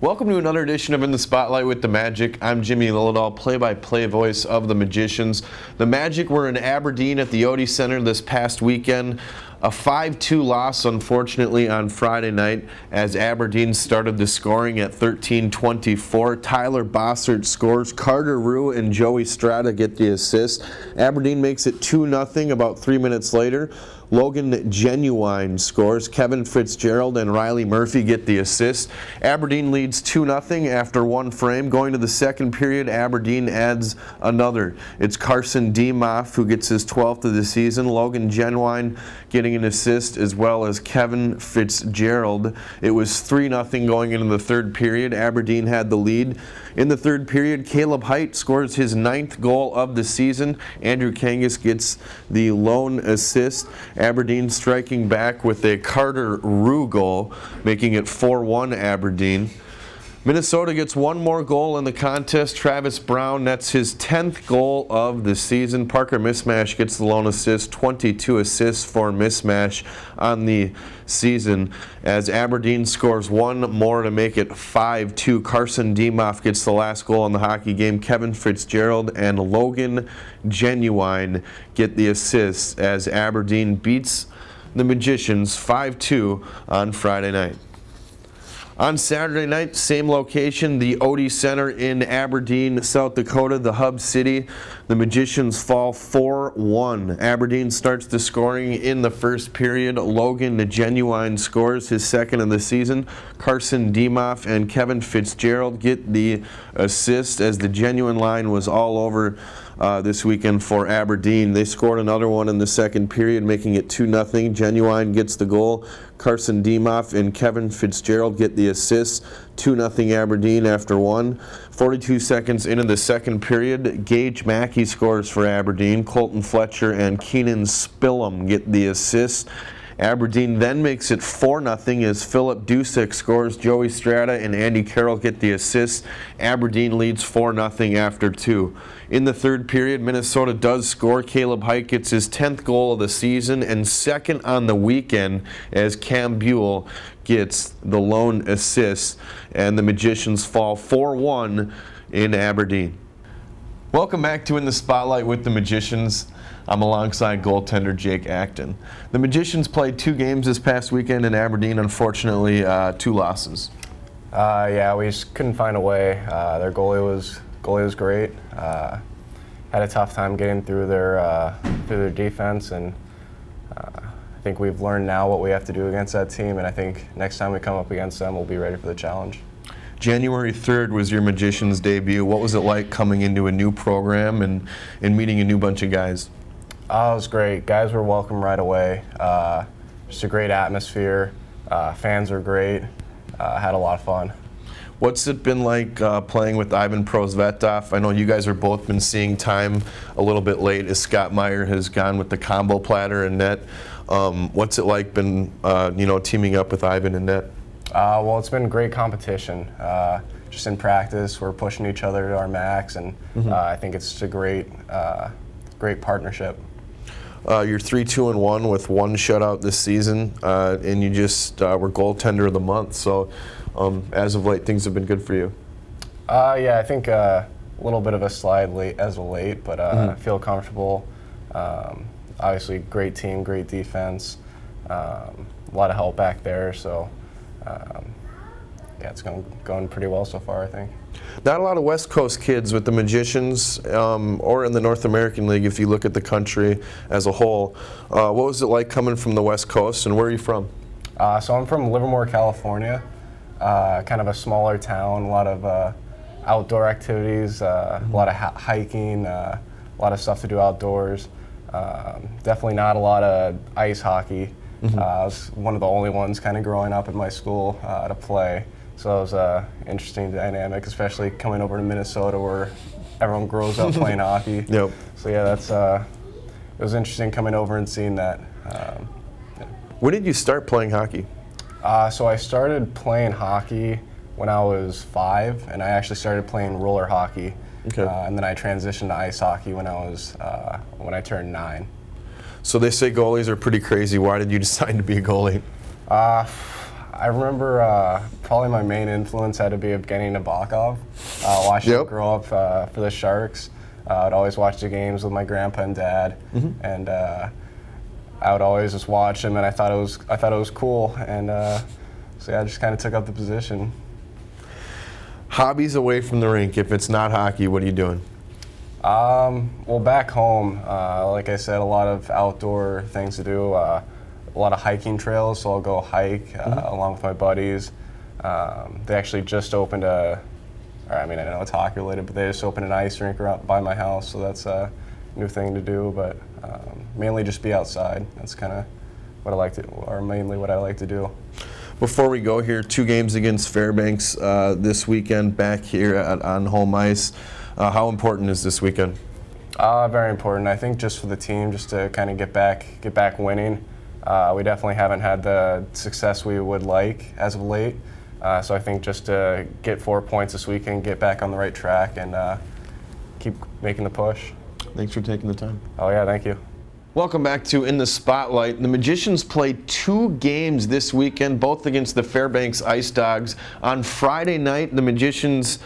Welcome to another edition of In the Spotlight with the Magic. I'm Jimmy Lillidahl, play-by-play voice of the Magicians. The Magic were in Aberdeen at the Odie Center this past weekend. A 5-2 loss, unfortunately, on Friday night as Aberdeen started the scoring at 13-24. Tyler Bossert scores. Carter Rue and Joey Strata get the assist. Aberdeen makes it 2-0 about three minutes later. Logan Genuine scores. Kevin Fitzgerald and Riley Murphy get the assist. Aberdeen leads 2-0 after one frame. Going to the second period, Aberdeen adds another. It's Carson Demoff who gets his 12th of the season. Logan Genuine getting an assist as well as Kevin Fitzgerald. It was 3-0 going into the third period. Aberdeen had the lead. In the third period, Caleb Height scores his ninth goal of the season. Andrew Kangas gets the lone assist. Aberdeen striking back with a Carter Rue goal, making it 4-1 Aberdeen. Minnesota gets one more goal in the contest. Travis Brown nets his 10th goal of the season. Parker Mismash gets the lone assist, 22 assists for Mismash on the season as Aberdeen scores one more to make it 5-2. Carson Demoff gets the last goal in the hockey game. Kevin Fitzgerald and Logan Genuine get the assists as Aberdeen beats the Magicians 5-2 on Friday night. On Saturday night, same location, the Odie Center in Aberdeen, South Dakota, the hub city. The Magicians fall 4-1. Aberdeen starts the scoring in the first period. Logan, the genuine, scores his second of the season. Carson Demoff and Kevin Fitzgerald get the assist as the genuine line was all over uh, this weekend for Aberdeen. They scored another one in the second period, making it 2-0. Genuine gets the goal. Carson Demoff and Kevin Fitzgerald get the assists. 2-0 Aberdeen after one. 42 seconds into the second period, Gage Mackey scores for Aberdeen. Colton Fletcher and Keenan Spillum get the assists. Aberdeen then makes it 4-0 as Philip Dusek scores. Joey Strata and Andy Carroll get the assists. Aberdeen leads 4-0 after two. In the third period, Minnesota does score. Caleb Height gets his 10th goal of the season and second on the weekend as Cam Buell gets the lone assist and the Magicians fall 4-1 in Aberdeen. Welcome back to In the Spotlight with the Magicians. I'm alongside goaltender Jake Acton. The Magicians played two games this past weekend in Aberdeen, unfortunately, uh, two losses. Uh, yeah, we just couldn't find a way. Uh, their goalie was goalie was great. Uh, had a tough time getting through their uh, through their defense, and uh, I think we've learned now what we have to do against that team. And I think next time we come up against them, we'll be ready for the challenge. January 3rd was your Magicians debut. What was it like coming into a new program and, and meeting a new bunch of guys? Oh, it was great. Guys were welcome right away. Uh, just a great atmosphere. Uh, fans are great. Uh, had a lot of fun. What's it been like uh, playing with Ivan Prosvetov? I know you guys have both been seeing time a little bit late as Scott Meyer has gone with the combo platter and net. Um, what's it like been, uh, you know, teaming up with Ivan and net? Uh, well, it's been great competition. just in practice, we're pushing each other to our max, and mm -hmm. I think it's just a great, great partnership. Uh, you're three, two, and one with one shutout this season, uh, and you just uh, were goaltender of the month. So, um, as of late, things have been good for you. Uh, yeah, I think uh, a little bit of a slide late as of late, but mm -hmm. I feel comfortable. Um, obviously, great team, great defense, um, a lot of help back there. So, um, yeah, it's going going pretty well so far, I think. Not a lot of West Coast kids with the Magicians um, or in the North American League if you look at the country as a whole. Uh, what was it like coming from the West Coast and where are you from? Uh, so I'm from Livermore, California, uh, kind of a smaller town, a lot of uh, outdoor activities, uh, a lot of hiking, uh, a lot of stuff to do outdoors. Um, definitely not a lot of ice hockey. Mm -hmm. I was one of the only ones kind of growing up at my school to play. So it was an interesting dynamic, especially coming over to Minnesota where everyone grows up playing hockey. Yep. So yeah, that's uh, it was interesting coming over and seeing that. Um, yeah. When did you start playing hockey? Uh, so I started playing hockey when I was five, and I actually started playing roller hockey. Okay. Uh, and then I transitioned to ice hockey when I was uh, when I turned nine. So they say goalies are pretty crazy. Why did you decide to be a goalie? Uh, I remember uh, probably my main influence had to be Evgeny Nabokov. Uh, watching Yep. him grow up uh, for the Sharks. Uh, I'd always watch the games with my grandpa and dad, Mm-hmm. and uh, I would always just watch him, and I thought it was I thought it was cool, and uh, so yeah, I just kind of took up the position. Hobbies away from the rink. If it's not hockey, what are you doing? Um, well, back home, uh, like I said, a lot of outdoor things to do. Uh, a lot of hiking trails, so I'll go hike uh, along with my buddies. Um, they actually just opened a, or I mean, I know it's hockey related, but they just opened an ice rink around by my house, so that's a new thing to do. But um, mainly just be outside. That's kind of what I like to, or mainly what I like to do. Before we go here, two games against Fairbanks uh, this weekend back here at, on home ice. Uh, how important is this weekend? Uh, very important. I think just for the team, just to kind of get back, get back winning. Uh, we definitely haven't had the success we would like as of late. Uh, so I think just to get four points this weekend, get back on the right track, and uh, keep making the push. Thanks for taking the time. Oh yeah, thank you. Welcome back to In the Spotlight. The Magicians played two games this weekend, both against the Fairbanks Ice Dogs. On Friday night, the Magicians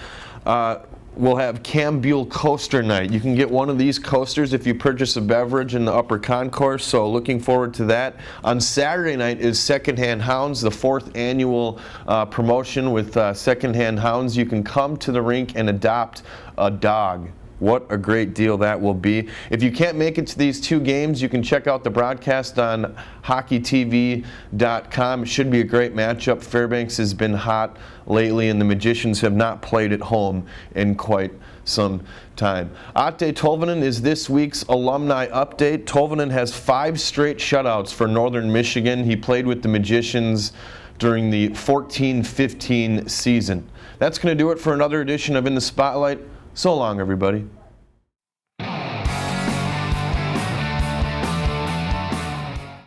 uh, will have Cam Buell Coaster Night. You can get one of these coasters if you purchase a beverage in the upper concourse, so looking forward to that. On Saturday night is Secondhand Hounds, the fourth annual uh, promotion with uh, Secondhand Hounds. You can come to the rink and adopt a dog. What a great deal that will be. If you can't make it to these two games, you can check out the broadcast on hockeytv.com. It should be a great matchup. Fairbanks has been hot lately, and the Magicians have not played at home in quite some time. Atte Tolvanen is this week's alumni update. Tolvanen has five straight shutouts for Northern Michigan. He played with the Magicians during the 14-15 season. That's going to do it for another edition of In the Spotlight. So long, everybody.